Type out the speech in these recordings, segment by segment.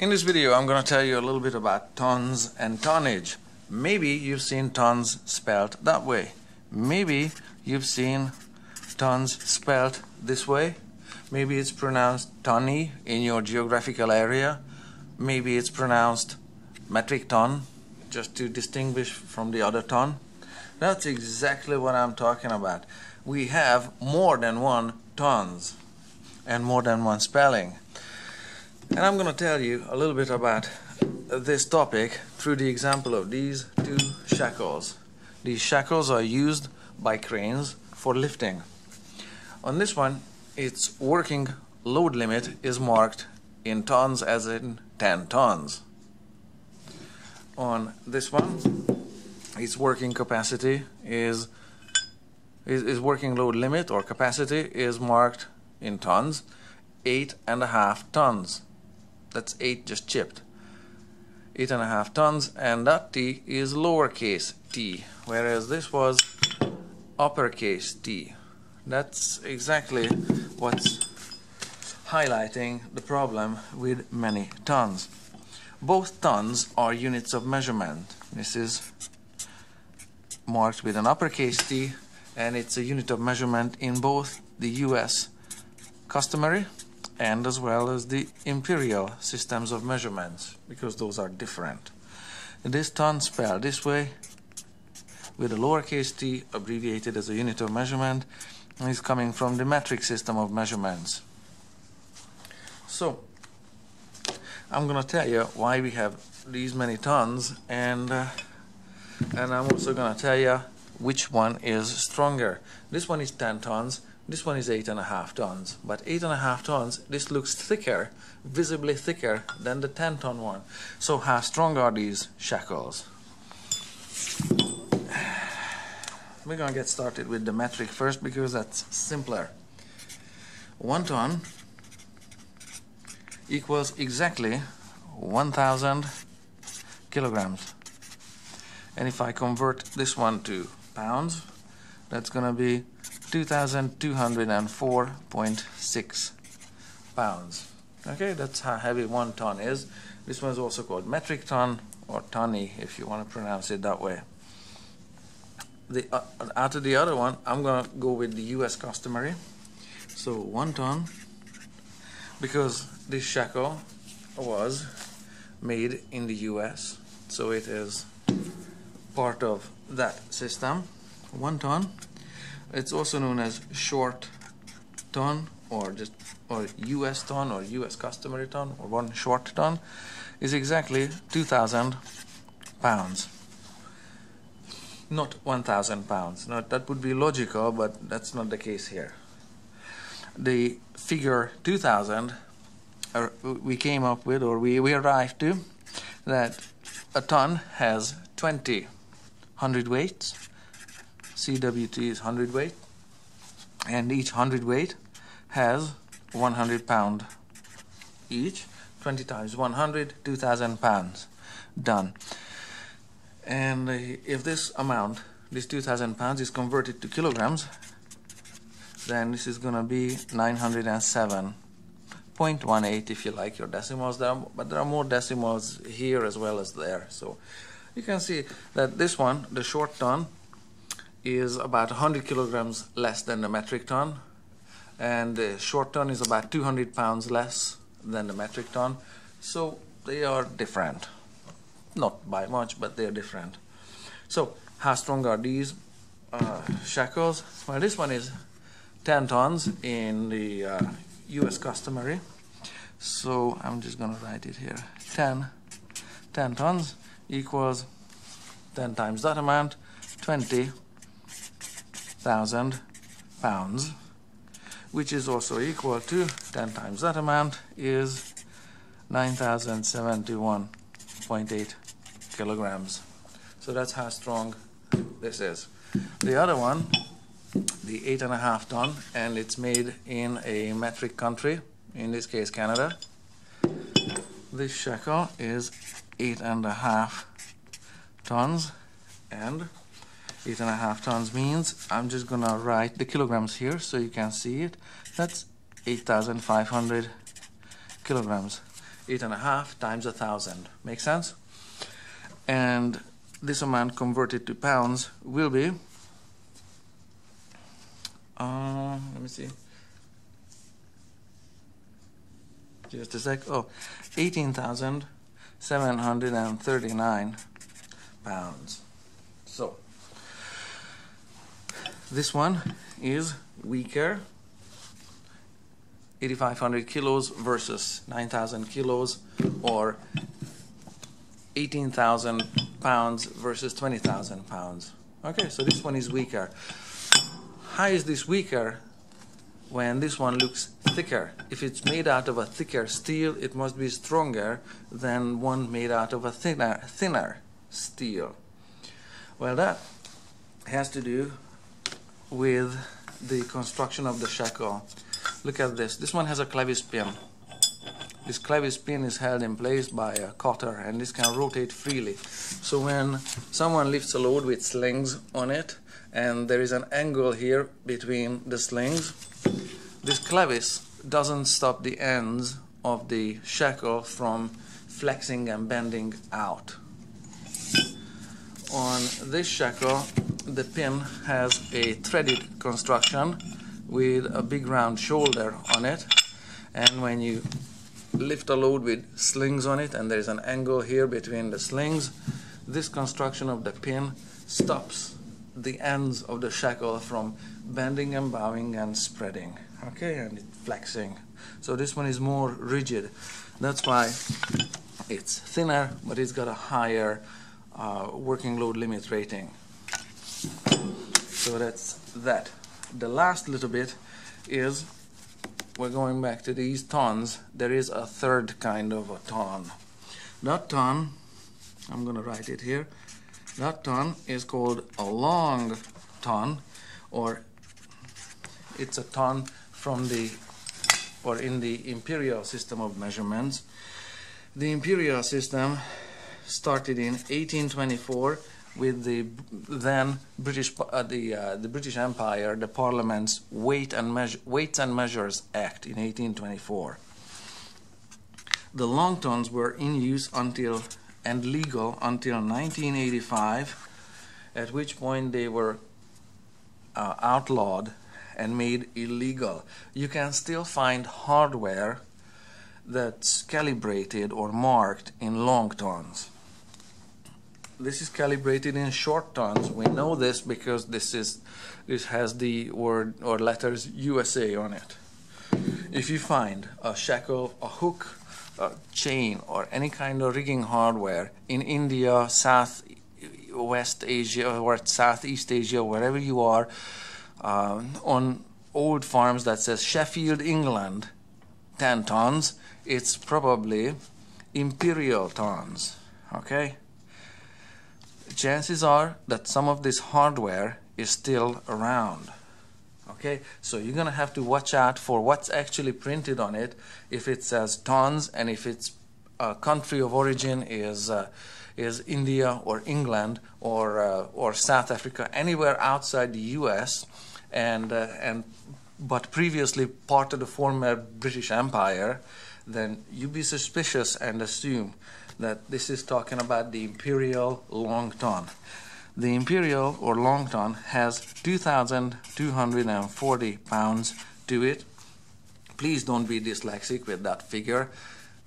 In this video, I'm going to tell you a little bit about tons and tonnage. Maybe you've seen tons spelled that way. Maybe you've seen tons spelled this way. Maybe it's pronounced tonni in your geographical area. Maybe it's pronounced metric ton, just to distinguish from the other ton. That's exactly what I'm talking about. We have more than one tons and more than one spelling. And I'm going to tell you a little bit about this topic through the example of these two shackles. These shackles are used by cranes for lifting. On this one, its working load limit is marked in tons as in 10 tons. On this one, its working capacity is, is, is working load limit or capacity is marked in tons, eight and a half tons. That's eight just chipped. Eight and a half tons, and that t is lowercase t, whereas this was uppercase t. That's exactly what's highlighting the problem with many tons. Both tons are units of measurement. This is marked with an uppercase T and it's a unit of measurement in both the US customary and as well as the imperial systems of measurements because those are different. This ton spelled this way with a lowercase t abbreviated as a unit of measurement is coming from the metric system of measurements. So I'm going to tell you why we have these many tons and uh, and I'm also going to tell you which one is stronger. This one is 10 tons this one is eight and a half tons, but eight and a half tons, this looks thicker, visibly thicker than the 10 ton one. So how strong are these shackles? We're gonna get started with the metric first because that's simpler. One ton equals exactly 1000 kilograms. And if I convert this one to pounds, that's gonna be 2,204.6 pounds. Okay, that's how heavy one ton is. This one is also called metric ton or tonni if you want to pronounce it that way. The, uh, out of the other one, I'm going to go with the US customary. So one ton, because this shackle was made in the US, so it is part of that system. One ton it's also known as short ton or just or US ton or US customary ton or one short ton is exactly 2000 pounds. Not 1000 pounds. Now that would be logical but that's not the case here. The figure 2000 uh, we came up with or we, we arrived to that a ton has 20 hundredweights CWT is hundredweight and each hundredweight has 100 pound each. 20 times 100 2000 pounds done. And if this amount this 2000 pounds is converted to kilograms then this is gonna be 907.18 if you like your decimals. There but there are more decimals here as well as there. So you can see that this one the short ton is about 100 kilograms less than the metric ton and the short ton is about 200 pounds less than the metric ton. So they are different. Not by much but they are different. So how strong are these uh, shackles? Well this one is 10 tons in the uh, US customary. So I'm just gonna write it here. 10 10 tons equals 10 times that amount 20 thousand pounds which is also equal to 10 times that amount is 9071.8 kilograms. So that's how strong this is. The other one the eight and a half ton and it's made in a metric country in this case Canada. This shackle is eight and a half tons and eight and a half tons means I'm just gonna write the kilograms here so you can see it that's 8,500 kilograms eight and a half times a thousand. Make sense? And this amount converted to pounds will be, uh, let me see, just a sec, oh, 18,739 pounds. So, this one is weaker 8500 kilos versus 9000 kilos or 18,000 pounds versus 20,000 pounds. Okay, so this one is weaker. How is this weaker when this one looks thicker? If it's made out of a thicker steel, it must be stronger than one made out of a thinner, thinner steel. Well, that has to do with the construction of the shackle. Look at this. This one has a clevis pin. This clevis pin is held in place by a cotter and this can rotate freely. So when someone lifts a load with slings on it and there is an angle here between the slings, this clevis doesn't stop the ends of the shackle from flexing and bending out. On this shackle, the pin has a threaded construction with a big round shoulder on it. And when you lift a load with slings on it and there's an angle here between the slings this construction of the pin stops the ends of the shackle from bending and bowing and spreading okay and flexing. So this one is more rigid. That's why it's thinner but it's got a higher uh, working load limit rating so that's that. The last little bit is we're going back to these tons. There is a third kind of a ton. That ton I'm gonna write it here. That ton is called a long ton or it's a ton from the or in the imperial system of measurements. The imperial system started in 1824 with the then British uh, the uh, the British Empire, the Parliament's Weight and Measure, Weights and Measures Act in 1824. The long tons were in use until and legal until 1985, at which point they were uh, outlawed and made illegal. You can still find hardware that's calibrated or marked in long tons this is calibrated in short tons. We know this because this is this has the word or letters USA on it. If you find a shackle, a hook, a chain, or any kind of rigging hardware in India, South West Asia, or Southeast Asia, wherever you are, uh, on old farms that says Sheffield, England, 10 tons, it's probably imperial tons. Okay? Chances are that some of this hardware is still around. Okay, so you're gonna have to watch out for what's actually printed on it. If it says tons and if its uh, country of origin is uh, is India or England or uh, or South Africa, anywhere outside the U.S. and uh, and but previously part of the former British Empire, then you be suspicious and assume that this is talking about the imperial long ton. The imperial or long ton has 2,240 pounds to it. Please don't be dyslexic with that figure.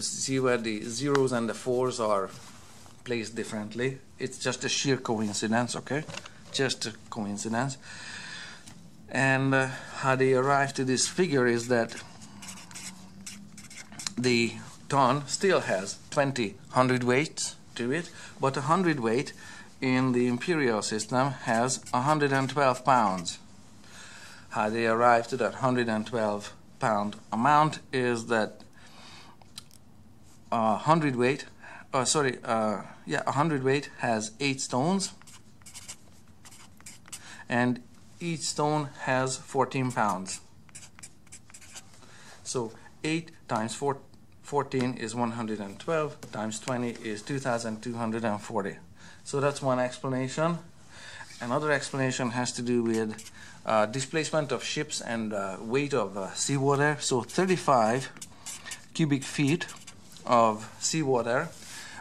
See where the zeros and the fours are placed differently. It's just a sheer coincidence, okay? Just a coincidence. And uh, how they arrived to this figure is that the ton still has 20 hundredweights to it, but a hundredweight in the imperial system has 112 pounds. How they arrived to that 112 pound amount is that a hundredweight, uh, sorry, uh, yeah, a hundredweight has eight stones, and each stone has 14 pounds. So 8 times 4 14 is 112 times 20 is 2240 so that's one explanation. Another explanation has to do with uh, displacement of ships and uh, weight of uh, seawater. So 35 cubic feet of seawater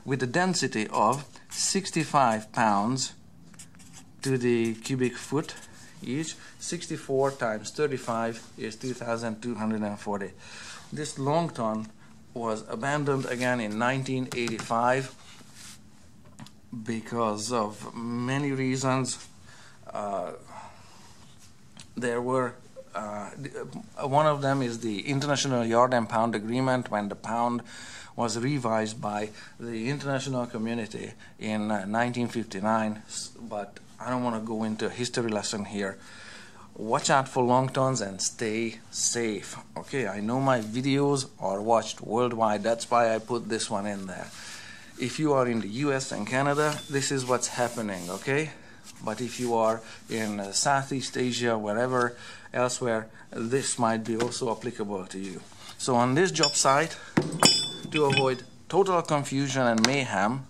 with a density of 65 pounds to the cubic foot each. 64 times 35 is 2240 this Longton was abandoned again in 1985 because of many reasons. Uh, there were uh, one of them is the International Yard and Pound Agreement when the pound was revised by the international community in uh, 1959 but I don't want to go into a history lesson here watch out for Longtons and stay safe. Okay I know my videos are watched worldwide. That's why I put this one in there. If you are in the US and Canada this is what's happening okay? But if you are in uh, Southeast Asia, wherever elsewhere, this might be also applicable to you. So on this job site, to avoid total confusion and mayhem,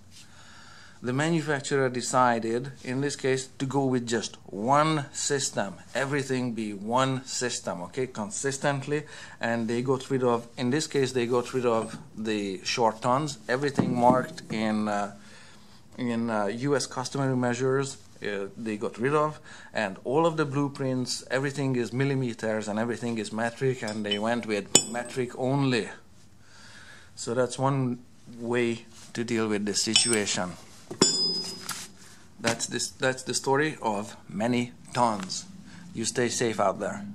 the manufacturer decided, in this case, to go with just one system. Everything be one system, okay, consistently. And they got rid of, in this case, they got rid of the short tons. Everything marked in uh, in uh, U.S. customary measures uh, they got rid of and all of the blueprints everything is millimeters and everything is metric and they went with metric only so that's one way to deal with this situation that's this that's the story of many tons. You stay safe out there